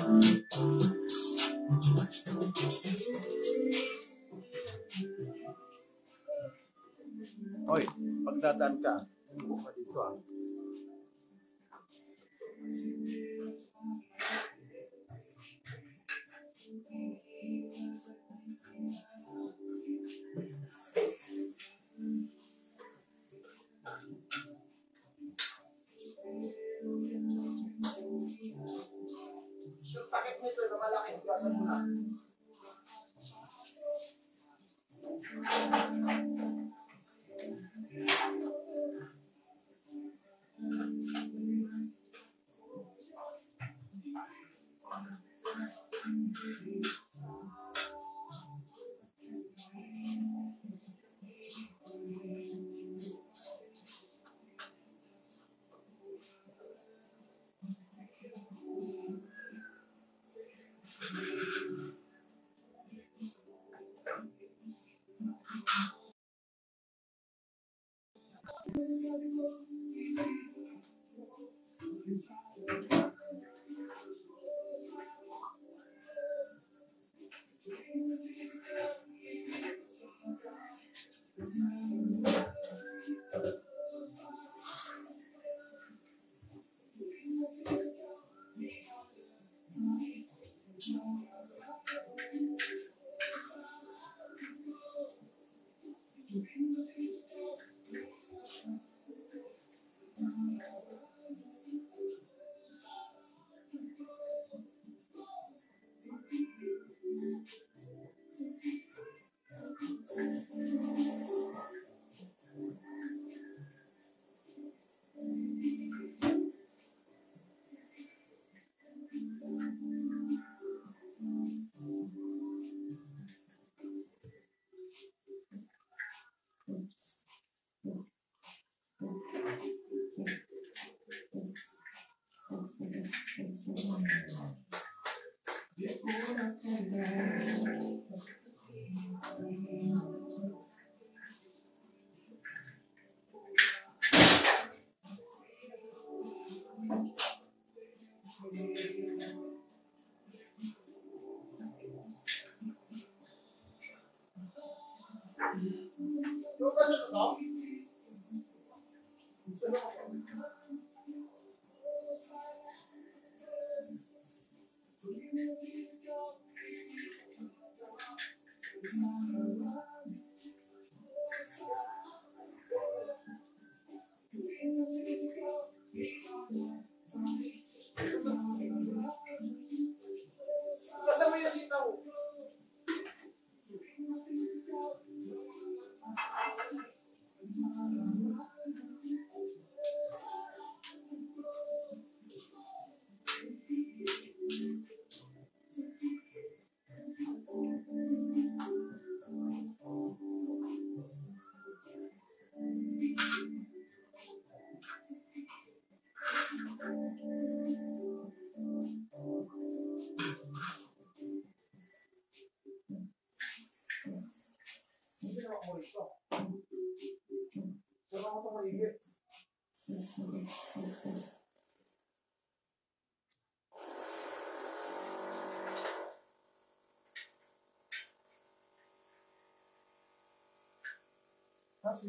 Hoy, pagdadaan ka, upo ka dito ah. かし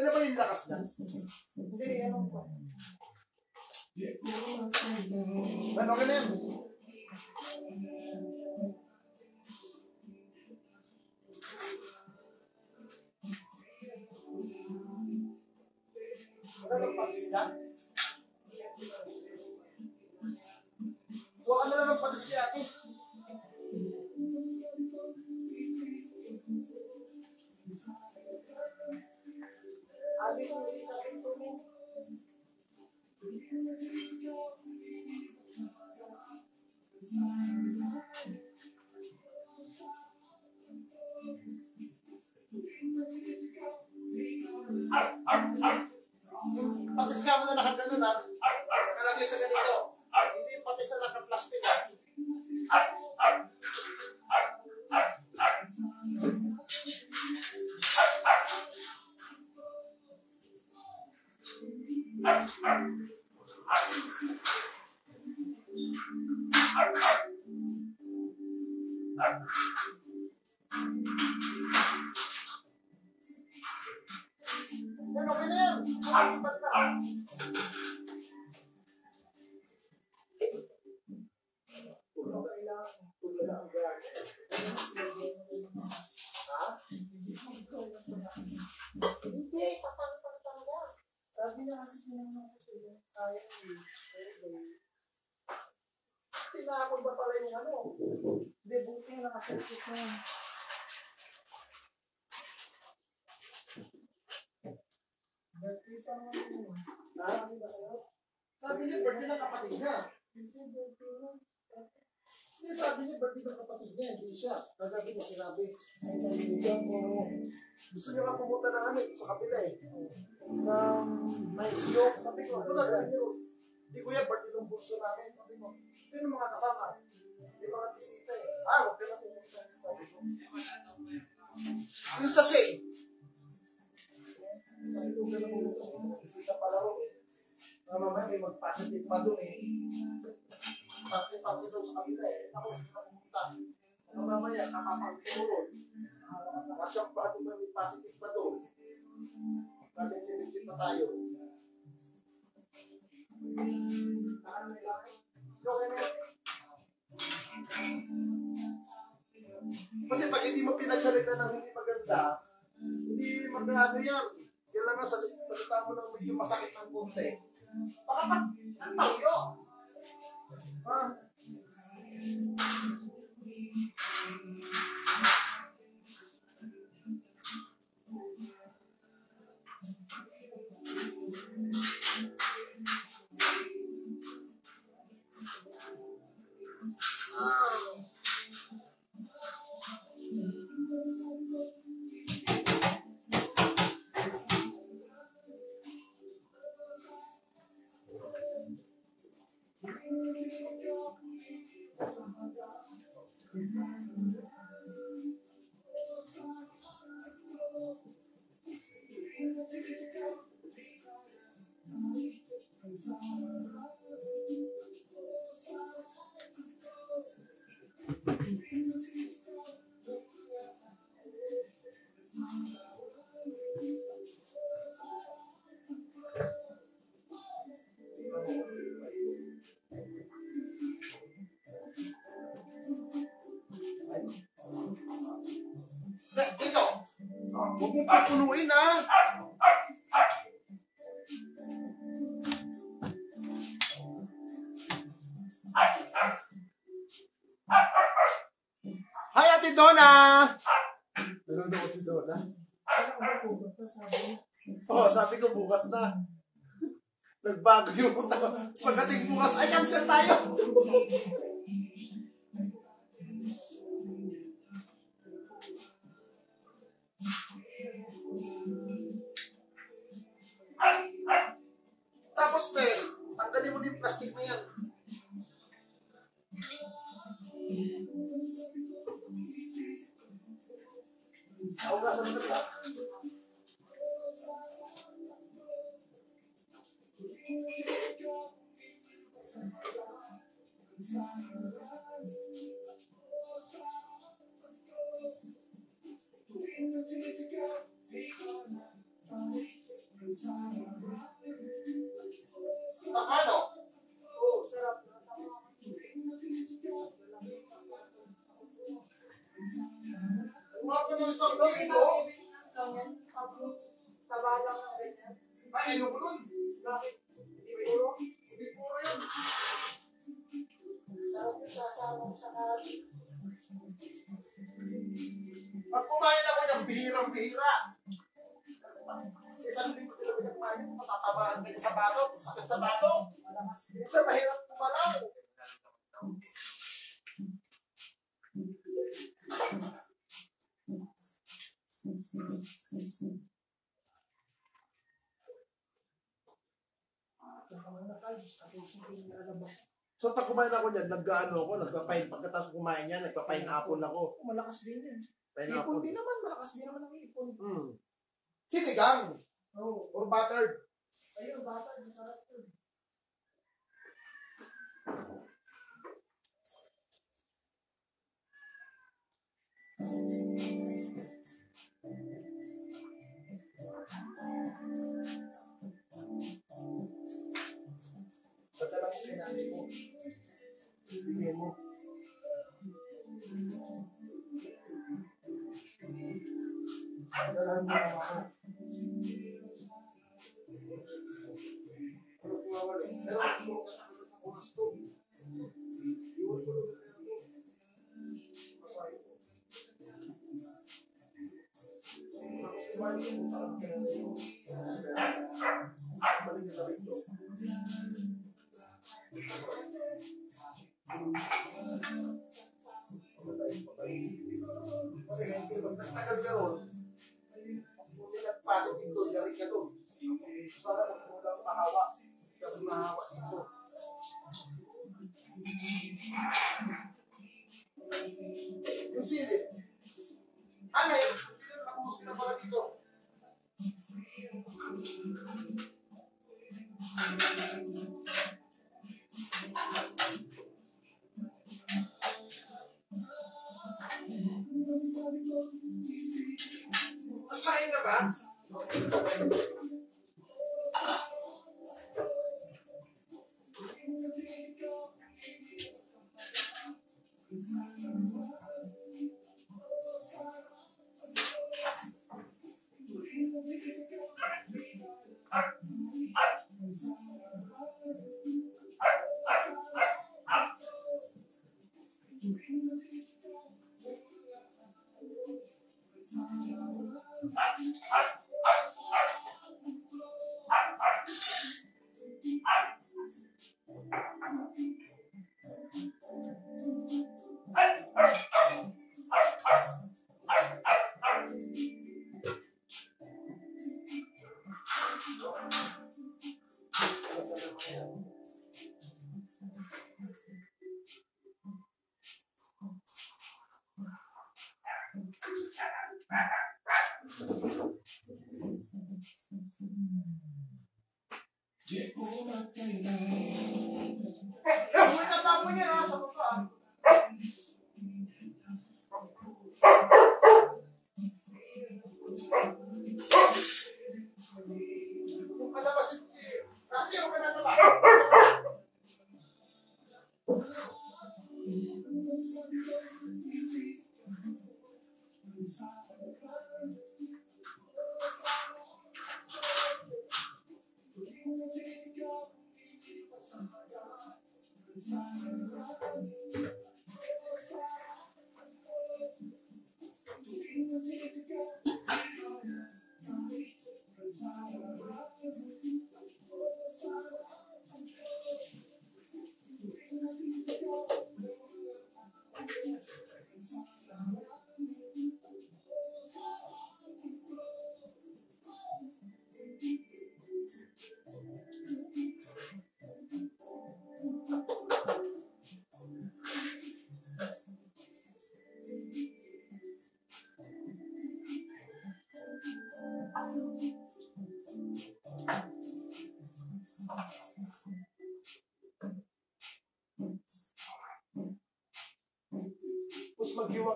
Na ba yung lakas na? Hindi, ang po. Ano ka na yan? Ano lang pagisla? Huwag ka na lang ng pagisla ate. Ate patis ka mo na nakaganon ha. Nakalagay sa ganito. Hindi patis na naka-plastic ha. Tinakot ba pala yung ano? Hindi, buti na nakasakit na. Pa naman yun. Sabi ba sa'yo? Sabi niya, birthday ng kapatid niya. Hindi, birthday na. Hindi, sabi niya, birthday ng kapatid niya. Hindi siya. Kagabi niya sinabi. Ay, naliligan ko. Gusto niya nga pumunta ng ano, sa kapila eh. Sa nice view. Sabi ko, ano na? Hindi ko yan, birthday ng burso namin. Sabi mo, sino mga kasama? Hindi mga bisita eh. Ah, huwag ka na pumunta. Yung sa shade. Sabi ko, ganun mo ito. Bisita pala ro. Na mamaya may magpositive pa doon eh. Pati-pati daw sa kabila eh. Ako, ka pumunta. Ano mamaya, nakapagturo. Kasyang pa doon may positive pa doon. Dati pinigit pa tayo. Na yan. Kasi pag hindi mo pinagsalita ng hindi maganda, hindi maganda yan. Yan lang ang salit, salita mo ng medyo masakit ng konti. Baka pa, ang tayo. Ha? Não. Pupuluin ha. Hi, Ate Donna! Nanonood si Donna. Oo, oh, sabi ko bukas na. Nagbago yung pagdating bukas, ay cancel tayo. Inside So pag kumain ako niyan, nag-ano ako, nagpapain. Pagkatapos kumain niya, nagpapain apple ako. Malakas din yan. Ipon din naman, malakas din naman ang ipon. Hmm. Sinigang. Oo. Or buttered. Ayun, bata, masarap yun. Padala செய்யணும் Thank you. Nagsahin na ba?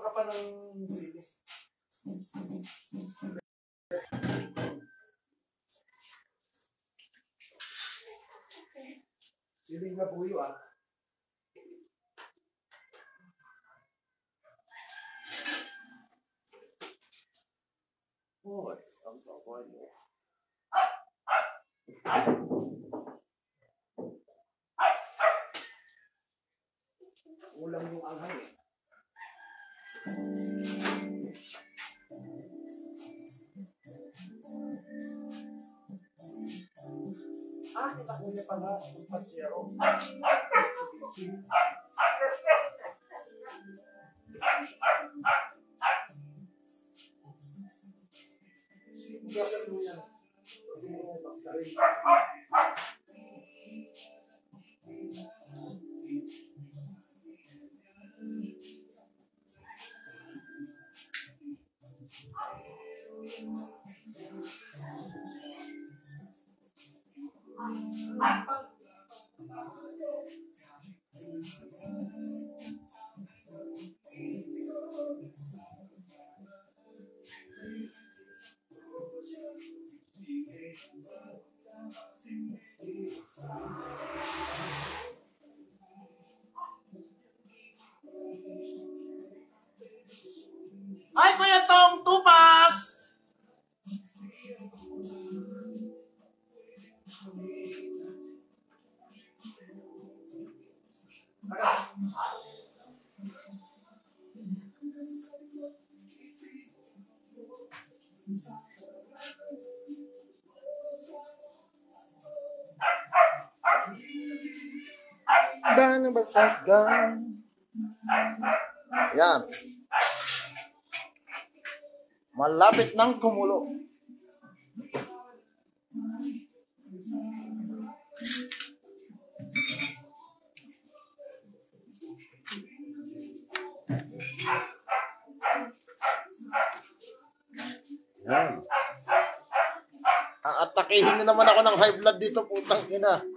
Ka pa ng sili. Siling na buyo ah. Ah, kita ko Bagsagan? Yan. Malapit ng kumulo. Yan. Aatakihin na naman ako ng high blood dito, putang ina.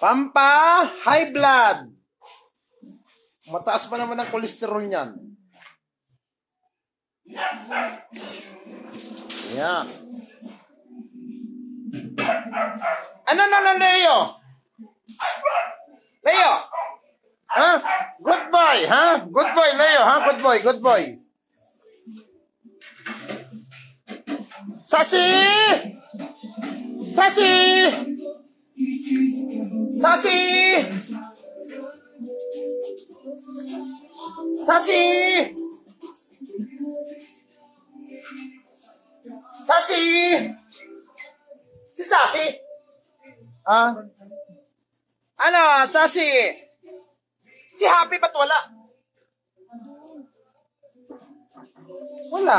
Pampa, high blood. Mataas pa naman ang kolesterol niyan. Yan. Ano na na, Leo? Leo? Ha? Good boy, ha? Good boy, Leo, ha? Good boy, good boy. Sasi! Sasi! Sasi! Sasi! Sasi! Si Sasi? Ah? Ano, Sasi? Si Happy ba't wala? Wala.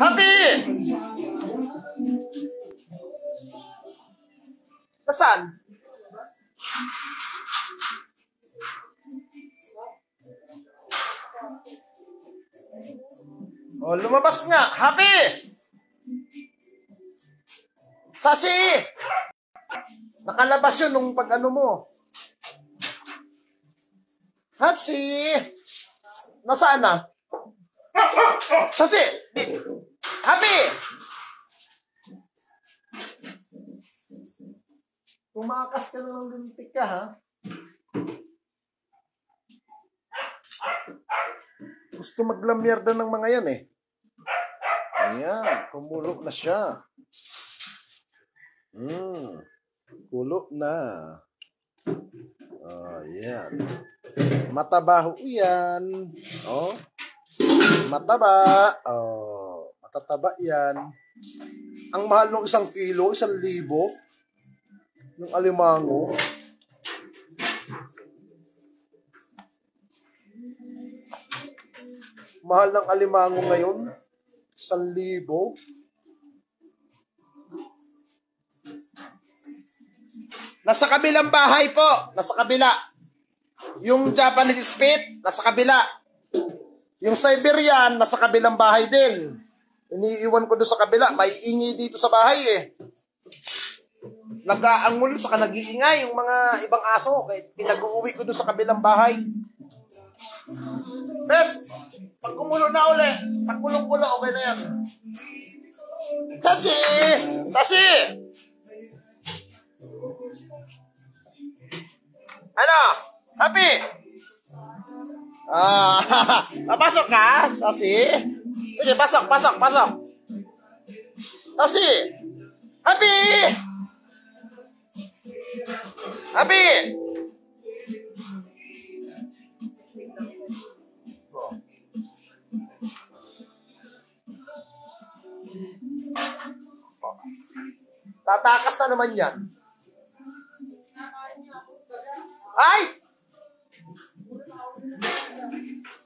Happy! Nasaan? Oh, lumabas nga. Happy! Sasi! Nakalabas yun nung pag ano mo. Hatsi! Nasaan na? Sasi! Di- Happy! Tumakas ka na ng lintik ka, ha? Gusto maglamyerda ng mga yan, eh. Ayan, kumulo na siya. Hmm, kulo na. Oh, yan. Mataba ho yan. Oh. Mataba. Oh, matataba yan. Ang mahal ng isang kilo, isang libo. Yung alimango. Mahal ng alimango ngayon. Isang libo. Nasa kabilang bahay po. Nasa kabila. Yung Japanese spit, nasa kabila. Yung Siberian, nasa kabilang bahay din. Iniiwan ko doon sa kabila. May ingi dito sa bahay eh. Nag-aangol saka nag-iingay yung mga ibang aso. Kaya pinag-uwi ko doon sa kabilang bahay. Bes, pag kumulo na uli, pag kulong-kulo, okay na yan. Kasi, kasi, Ano? Happy? Ah, papasok ka, Sasi? Sige, pasok, pasok, pasok. Sasi! Happy! Happy! Tatakas na naman yan. Ay!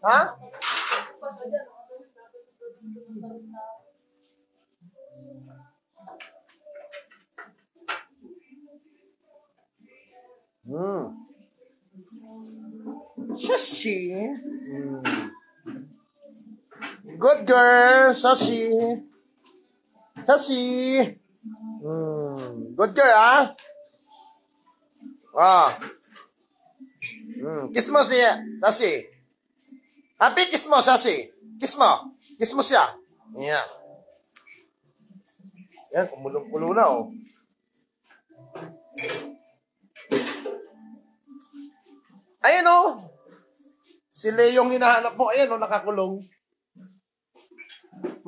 Ha? Hmm. Sashi. Good girl, Sashi. Sashi. Hmm. Good girl, ha? Ah. Hmm. Kiss mo siya, Sashi. Happy kiss mo, Sashi. Kiss mo. Kiss mo siya. Yeah. Yan, kumulong-kulo na, oh. Ayun, oh. Si Leong hinahanap mo. Ayan, oh, nakakulong.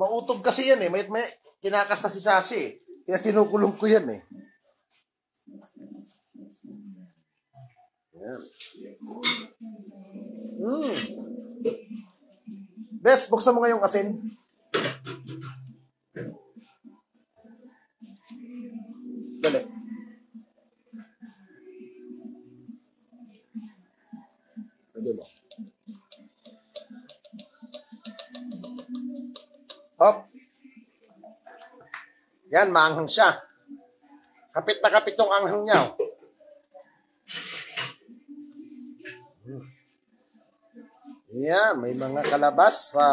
Mautog kasi yan, eh. May, may kinakas na si Sashi, eh. Kaya kinukulong ko yan, eh. Hmm. Bes, buksan mo nga yung asin. Dali. Pwede mo. Hop. Yan, maanghang siya. Kapit na kapit yung anghang niya. oh. Hmm. Yan, may mga kalabasa.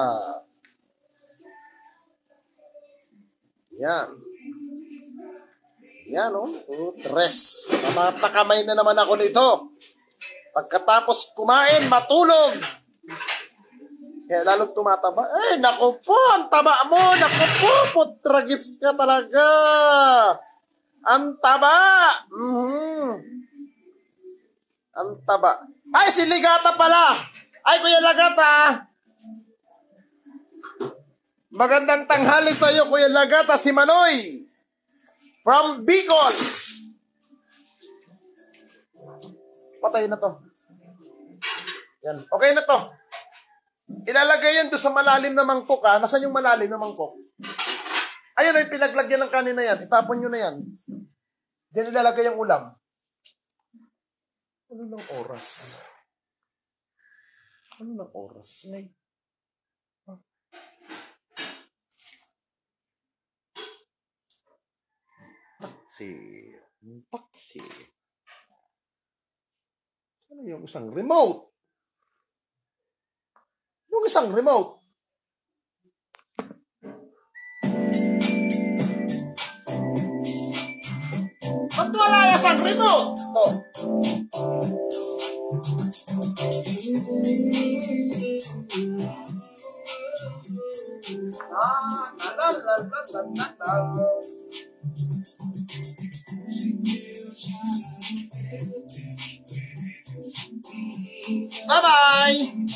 Yan. Yan, oh. oh tres. Mapakamay na naman ako nito. Pagkatapos kumain, matulog. Kaya lalong tumataba. Eh, naku po, ang taba mo. Naku po, putragis ka talaga. Ang taba. Mhm. Ang taba. Ay, si Ligata pala. Ay, Kuya Lagata. Magandang tanghali sa iyo, Kuya Lagata, si Manoy. From Bicol. Patay na to. Yan. Okay na to. Ilalagay yan doon sa malalim na mangkok ha. Nasaan yung malalim na mangkok? Ayun yung pinaglagyan ng kanina yan. Itapon nyo na yan. Diyan ilalagay yung ulam. Ano ng oras? Ano ng oras? Nay? Huh? Taxi. Ano yung isang remote? Yung isang remote. Ba't wala yung isang remote? To. Bye bye.